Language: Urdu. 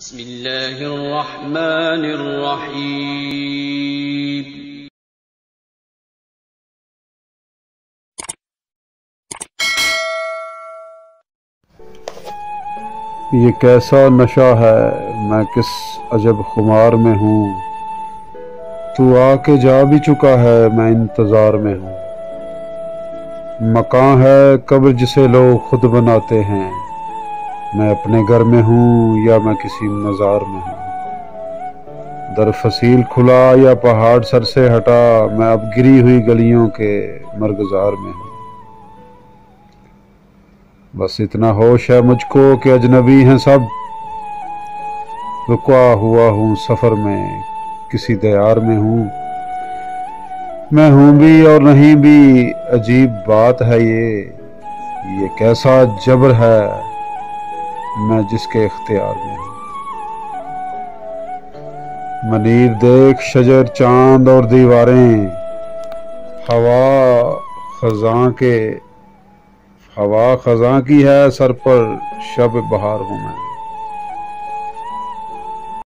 بسم الله الرحمن الرحيم. یہ کیسا نشہ ہے؟ میں کس عجب خمار میں ہوں؟ تو آ کے جا بھی چکا ہے، میں انتظار میں ہوں۔ مکان ہے، قبر جسے لوگ خود بناتے ہیں۔ میں اپنے گھر میں ہوں یا میں کسی مزار میں ہوں۔ در فصیل کھلا یا پہاڑ سر سے ہٹا، میں اب گری ہوئی گلیوں کے مرگزار میں ہوں۔ بس اتنا ہوش ہے مجھ کو کہ اجنبی ہیں سب۔ رکا ہوا ہوں سفر میں، کسی دیار میں ہوں۔ میں ہوں بھی اور نہیں بھی، عجیب بات ہے یہ۔ یہ کیسا جبر ہے۔ میں جس کے اختیار میں۔ ہوں منیر دیکھ شجر، چاند اور دیواریں۔ ہوا خزاں کے، ہوا خزاں کی ہے سر پر شب بہار ہوں میں۔